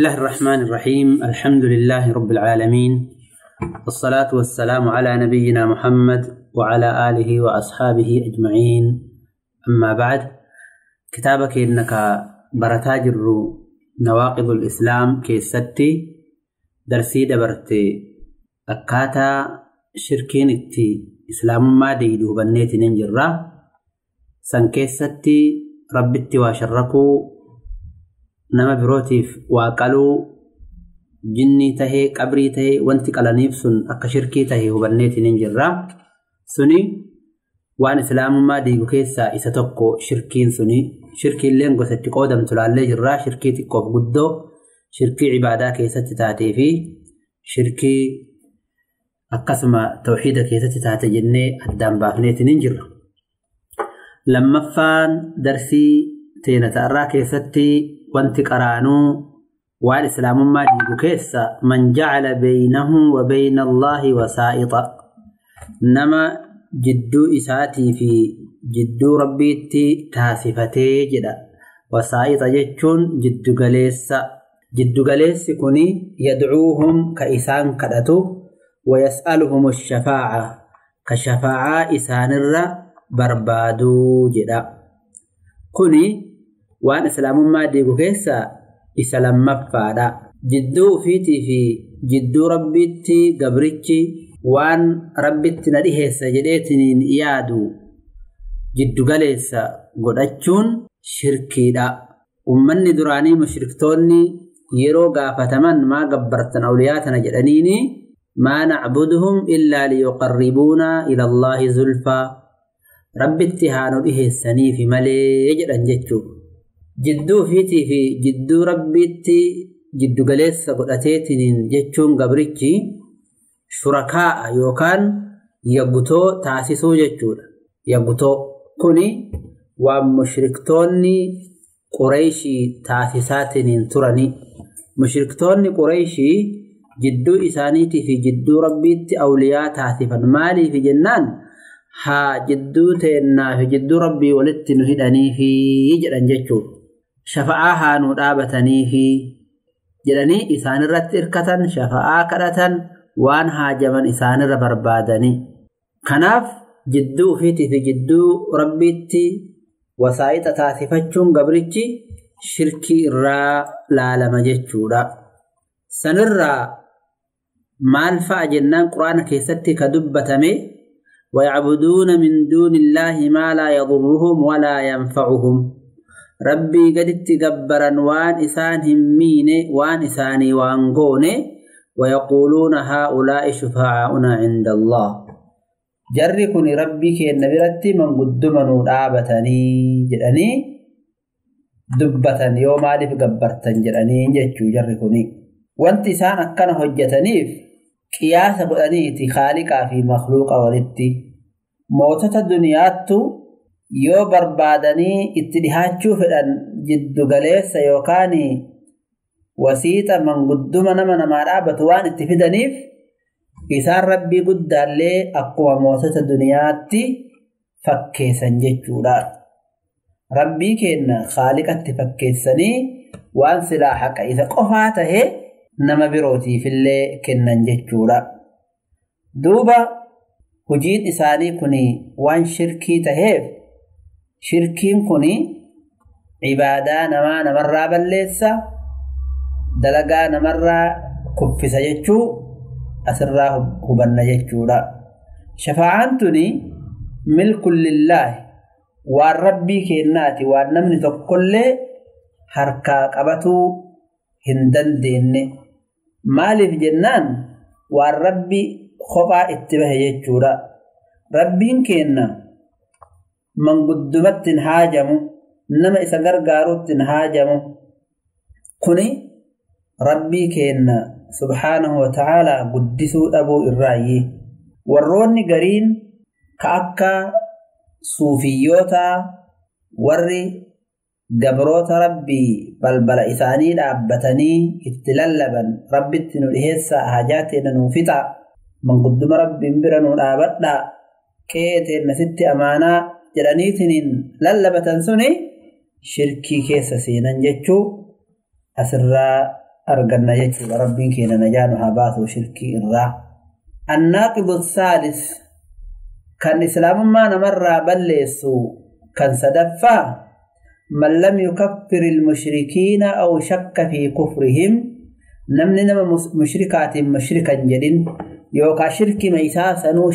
الله الرحمن الرحيم الحمد لله رب العالمين والصلاة والسلام على نبينا محمد وعلى آله وأصحابه أجمعين أما بعد كتابك إنك برتاجر نواقض الإسلام كيستي درسي دبرتي أكاتا شركين اتي إسلام ما ديدو بنيت ننجرة سن كيستي ربتي وشركو nama birootiif waa qaluu jinnii tahee qabrii tahee wanti qalaniif sun akka shirkii tahee hubanneetiin hin jirra. Suni waan islaamummaa diigu keessaa isa tokko shirkiin suni shirkiilleen gosa itti qoodamtu laallee jirra. Shirkii xiqqoof guddoo shirkii ibaadaa keessatti taatee fi shirkii akkasuma tawxiida keessatti taate jennee addaan baafneetiin hin jirra. Lammaffaan darsii teena ta'arraa keessatti wanti qaraanuu waan islaamummaa diigu keessa man jacala baynahu wa bayna allaahi wasaa'ixa nama jidduu isaatii fi jidduu rabbiitti taasifatee jedha wasaa'ixa jechuun jiddugaleessa jiddugaleessi kun yadcuuhum ka isaan kadhatu wayas'aluhum ashafaaca ka shafaacaa isaanirra barbaaduu jedha kuni waan islaamummaa diigu keessaa isa lammaffaadha. Jidduu ofiitii fi jidduu rabbiitti gabrichi waan rabbitti na dhiheessa jedheetiniin yaadu jiddugaleessa godhachuun shirkiidha. Uummanni duraanii mushriktoonni yeroo gaafataman maa gabbartan awliyaa tana jedhaniini maa nacbuduhum illaa liyuqarribuuna ila allaahi zulfaa rabbitti haa nu dhiheessaniifi malee jedhan jechuudha. Jidduu ofiitii fi jidduu rabbiitti jiddugaleessa godhateetiniin jechuun gabrichi shurakaa'a yookaan yaggutoo taasisuu jechuudha. Yaggutoo kuni waan mushriktoonni Qureeshii taasisaatiniin turani. Mushriktoonni Qureeshii jidduu isaaniitii fi jidduu rabbiitti awliyaa taasifan maaliif jennaan haa jidduu teennaa fi jidduu rabbii walitti nu hidhaniifi jedhan jechuudha. shafa'aa haa nu dhaabataniifi jedhanii isaanirratti hirkatan shafa'aa kadhatan waan haajaman isaanirra barbaadanii. Kanaaf jidduu ofiitii fi jidduu rabbiitti wasaa'ixa taasifachuun gabrichi shirkii irraa laalama jechuudha. Sanirraa maal fa'a jennaan quraana keessatti ka dubbatame ويعبدون من دون الله ما لا يضرهم ولا ينفعهم rabbii gaditti gabbaran waan isaan hin miine waan isaanii waan goone wayaquuluuna haa'ulaa'i shufaa'aa'una cinda allah jarri kun rabbii keenna biratti manguddumanuu dhaabatanii jedhanii dubbatan yoo maaliif gabbartan jedhanii jechuu jarri kuni. Wanti isaan akkana hojjetaniif qiyaasa godhaniiti khaaliqaa fi makluuqa walitti. Mootota duniyaattu yoo barbaadanii itti dhihaachuu fedhan jiddugaleessa yookaan wasiixa mangudduma nama namaa dhaabatu waan itti fidaniif isaan rabbii guddaallee akkuma mootota duniyaatti fakkeessan jechuudha. Rabbii keenna haaliqatti fakkeessanii waan silaa haqa isa qofaa tahee nama birootiifillee kennan jechuudha. Duuba hojiin isaanii kun waan shirkii taheef shirkiin kun ibaadaa namaa namarraa balleessa dalagaa namarraa kuffisa jechuu asirraa hubanna jechuudha. Shafaa'aan tuni milkun lillaahi waan rabbii kennaati waan namni tokkollee harkaa qabatuu hin dandeenye. Maaliif jennaan waan rabbi kophaa itti bahe jechuudha. Rabbiin kenna من قدمت هاجمو نما إسا قرقاروت هاجمو. كوني ربي كينا سبحانه وتعالى قدسو أبو إرائي. وروني قرين كأكا صوفيوتا وري قبروت ربي بل بل إثاني لعبتني اتلالبا ربي تنو الهيسا هاجاتي ننوفتا. من قدم ربي مبرا نو لابتنا كيتي نسيتي أمانا. Jedhaniitiniin lallabatan suni shirkii keessa seenan jechuu asirraa arganna jechuudha rabbiin keenya najaa nu haa baasu shirkii irraa. Annaaqibu saalis kan islaamummaa namarraa balleessu kan sadaffaa? Man lam yukaffir ilmushrikiina aw shakka fi kufrihim? Namni nama mushrikaatiin mushrikan jedhin yookaa shirkima isaa sanuu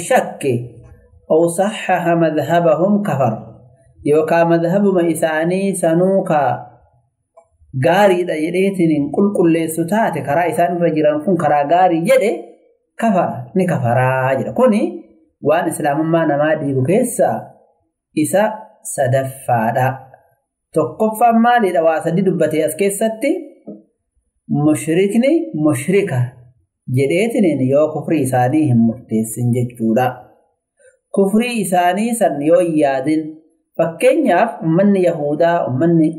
aw saxaha madhabahum kafar yookaa madhabuma isaanii sanuu ka gaariidha jedheetiin qulqulleessu taate karaa isaan irra jiran kun karaa gaarii jedhe kafara ni kafaraa jedha kuni waan islaamummaa namaa diigu keessaa isa sadaffaadha tokkoffaan maalidha waa sadi dubbatee as keessatti mushrikni mushrika jedheetiin yoo kufrii isaanii hin murteessin jechuudha kufrii isaanii san yoo yaadin fakkeenyaaf ummanni yahudaa ummanni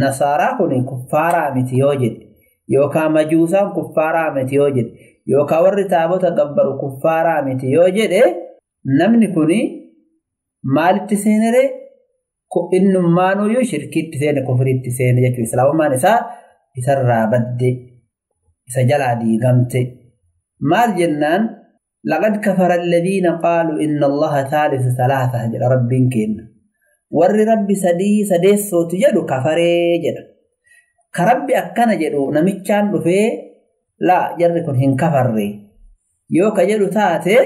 nasaaraa kun kuffaaraa miti yoo jedhe yookaan majuusaan kuffaaraa miti yoo jedhe yookaan warri taabota gabbaru kuffaaraa miti yoo jedhe namni kun maalitti seenere? Innumaanuyyuu shirkiitti seene kufriitti seene jechuudha islaamummaan isaa isarraa badde isa jalaa diigamte. Maal jennaan لقد كفر الذين قالوا إن الله ثالث ثلاثة جل رب كن ور رب سدي سدي صوت جل كفر جل كرب أكنا جل نمتشان رفي لا جل كن هن كفر يو كجل ثاته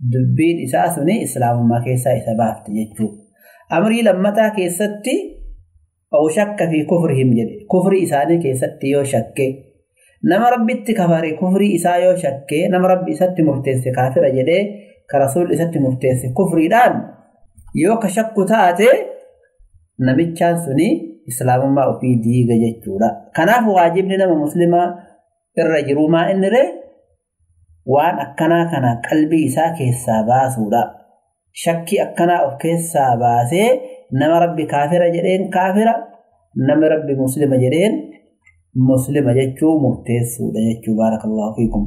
دبين إساسني إسلام ما كيسا إثبات جل أمري لما تاكي ستي أو شك في كفرهم جل كفر إساني كيستي يو شكي. nama rabbitti kafare kufrii isaa yoo shakkee nama rabbi isatti murteesse kaafira jedhee ka rasuulli isatti murteesse kufriidhaan yoo ka shakku taate namichaan suni islaamummaa ofii diiga jechuudha. Kanaaf waajibni nama muslimaa irra jiru maa innire waan akkanaa kana qalbii isaa keessaa baasuudha. Shakkii akkanaa of keessaa baasee nama rabbi kaafira jedheen kaafira nama rabbi muslima jedheen muslima jechuu murteessuudha jechuu baarakallahu fiikum.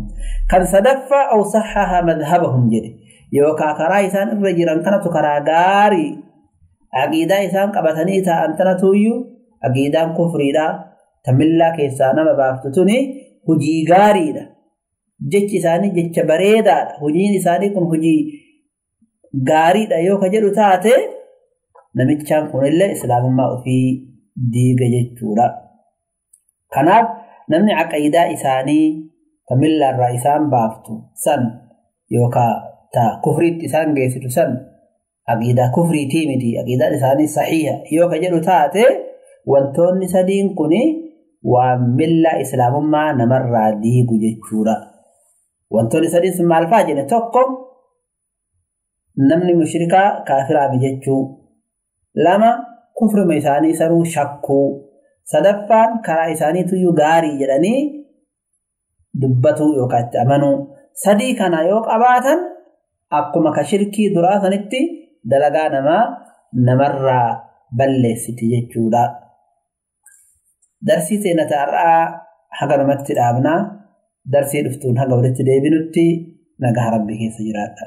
Kan sadaffaa aw saxaha madhabahum jedhe yookaan karaa isaan irra jiran kanatu karaa gaarii aqiidaa isaan qabatanii taa'an tanatuyyuu aqiidaan kufriidhaa tamillaa keessaa nama baaftu tuni hujii gaariidha. jechi isaanii jecha bareedaadha. Hojiin isaanii kun hojii gaariidha yoo jedhu taate namichaan kunillee islaamummaa ofii diiga jechuudha. Kanaaf namni aqiidaa isaanii kamillaarraa isaan baaftu san yookaan ta kufriitti isaan geessitu san aqiidaa kufriitii miti aqiidaan isaanii saxiiha yoo ka jedhu taate wantoonni sadiin kun waan millaa islaamummaa namarraa diigu jechuudha. wantoonni sadiin sun maal fa'aa jedhe tokko namni mushrikaa kaafiraami jechuu. Lama kufrima isaanii sanuu shakkuu sadaffaan karaa isaaniituyyuu gaarii jedhanii dubbatuu yookaan itti amanuu sadii kana yoo qabaatan akkuma ka shirkii duraa sanitti dalagaa namaa namarraa balleessiti jechuudha. Darsii seenata har'aa haga namatti dhaabnaa. darsii dhuftuun haga walitti deebinutti nagaa rabbi keessa jiraadha.